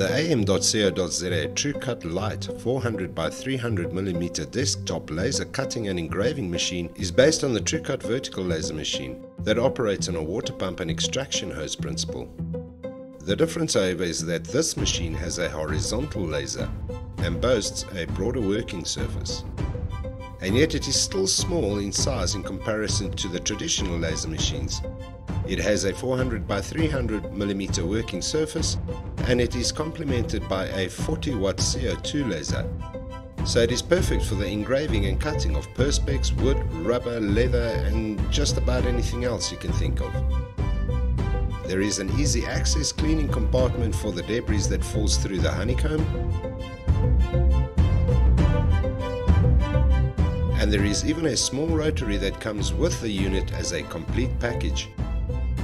The am.co.za TruCUT Lite 400 by 300 mm desktop laser cutting and engraving machine is based on the TruCUT vertical laser machine that operates on a water pump and extraction hose principle. The difference however is that this machine has a horizontal laser and boasts a broader working surface. And yet it is still small in size in comparison to the traditional laser machines it has a 400 by 300 mm working surface and it is complemented by a 40 watt CO2 laser. So it is perfect for the engraving and cutting of perspex, wood, rubber, leather and just about anything else you can think of. There is an easy access cleaning compartment for the debris that falls through the honeycomb. And there is even a small rotary that comes with the unit as a complete package.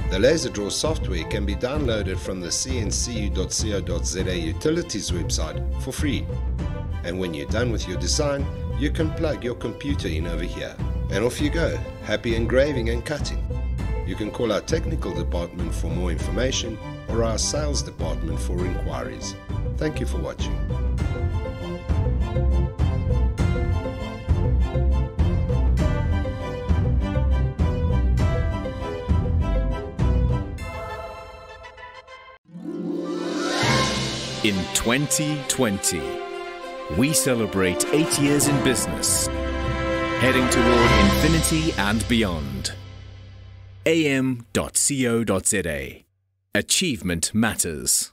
The LaserDraw software can be downloaded from the cncu.co.za utilities website for free. And when you're done with your design, you can plug your computer in over here. And off you go, happy engraving and cutting. You can call our technical department for more information or our sales department for inquiries. Thank you for watching. In 2020, we celebrate eight years in business, heading toward infinity and beyond. am.co.za. Achievement matters.